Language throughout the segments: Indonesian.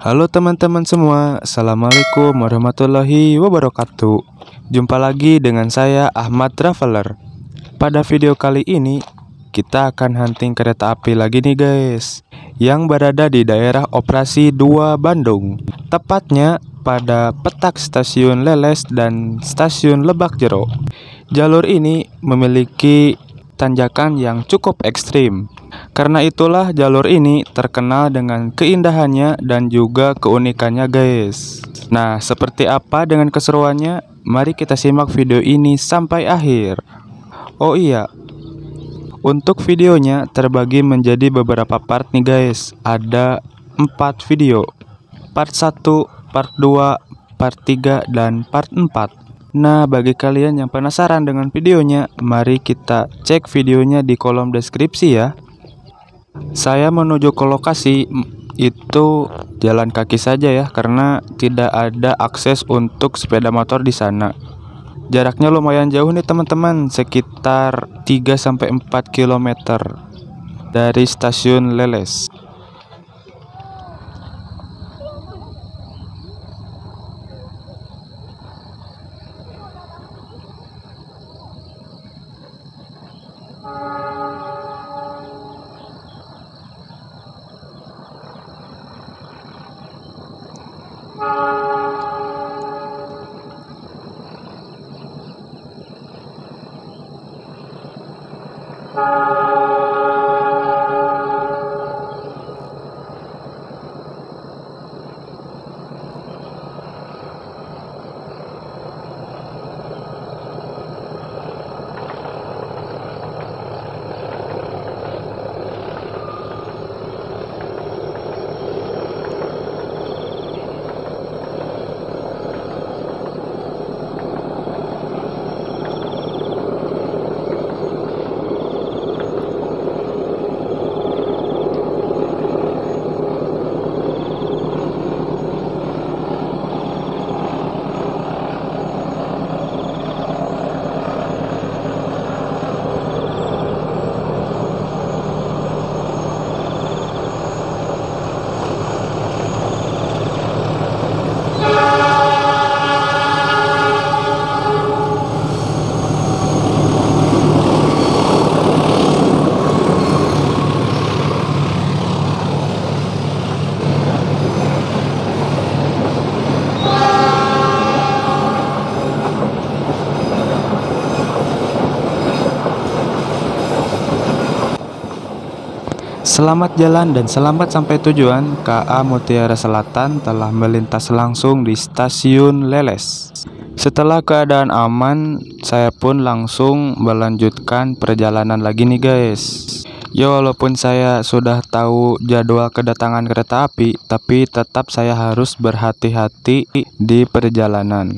Halo teman-teman semua, Assalamualaikum warahmatullahi wabarakatuh. Jumpa lagi dengan saya Ahmad Traveler. Pada video kali ini, kita akan hunting kereta api lagi nih guys Yang berada di daerah operasi 2 Bandung. Tepatnya pada petak stasiun Leles dan stasiun Lebak Jero Jalur ini memiliki tanjakan yang cukup ekstrim karena itulah jalur ini terkenal dengan keindahannya dan juga keunikannya guys. Nah seperti apa dengan keseruannya? Mari kita simak video ini sampai akhir. Oh iya Untuk videonya terbagi menjadi beberapa part nih guys. Ada 4 video. Part 1, part 2, part 3, dan part 4 Nah, bagi kalian yang penasaran dengan videonya, mari kita cek videonya di kolom deskripsi ya. Saya menuju ke lokasi itu jalan kaki saja ya karena tidak ada akses untuk sepeda motor di sana. Jaraknya lumayan jauh nih teman-teman, sekitar 3 sampai 4 km dari stasiun Leles. Selamat jalan dan selamat sampai tujuan. KA Mutiara Selatan telah melintas langsung di stasiun Leles. Setelah keadaan aman, saya pun langsung melanjutkan perjalanan lagi nih guys. Ya walaupun saya sudah tahu jadwal kedatangan kereta api, tapi tetap saya harus berhati-hati di perjalanan.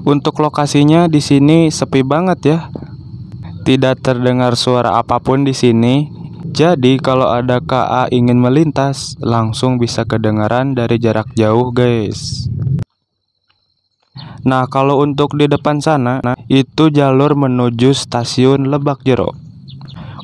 Untuk lokasinya di sini sepi banget ya. Tidak terdengar suara apa pun di sini. Jadi kalau ada KA ingin melintas, langsung bisa kedengaran dari jarak jauh, guys. Nah, kalau untuk di depan sana, nah, itu jalur menuju stasiun Lebak Jero.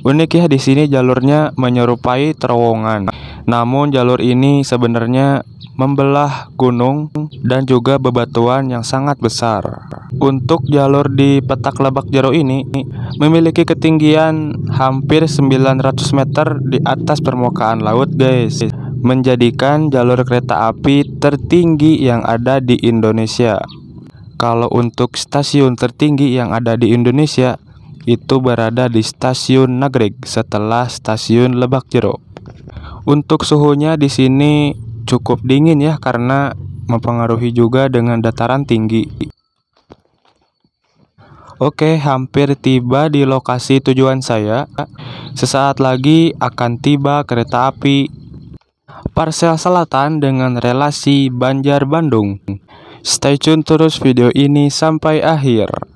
Unik ya di sini jalurnya menyerupai terowongan. Namun jalur ini sebenarnya membelah gunung dan juga bebatuan yang sangat besar. Untuk jalur di petak Lebak Jero ini memiliki ketinggian hampir 900 meter di atas permukaan laut guys menjadikan jalur kereta api tertinggi yang ada di Indonesia. Kalau untuk stasiun tertinggi yang ada di Indonesia itu berada di stasiun Nagreg setelah stasiun Lebak Jero. Untuk suhunya di sini cukup dingin ya karena mempengaruhi juga dengan dataran tinggi. Oke, hampir tiba di lokasi tujuan saya. Sesaat lagi akan tiba kereta api Parsel Selatan dengan relasi Banjar Bandung. Stay tune terus video ini sampai akhir.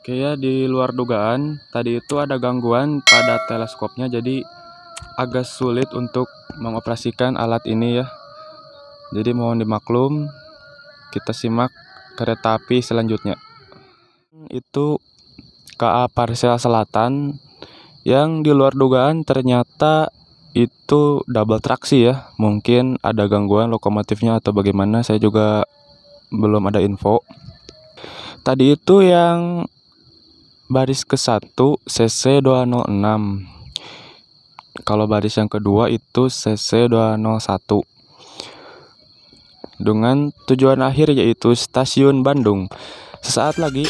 Oke ya, di luar dugaan, tadi itu ada gangguan pada teleskopnya, jadi agak sulit untuk mengoperasikan alat ini ya. Jadi mohon dimaklum, kita simak kereta api selanjutnya. Itu KA Parsel Selatan yang di luar dugaan ternyata itu double traksi ya. Mungkin ada gangguan lokomotifnya atau bagaimana, saya juga belum ada info. Tadi itu yang baris ke-1 CC 206 kalau baris yang kedua itu CC 201 dengan tujuan akhir yaitu stasiun Bandung. Sesaat lagi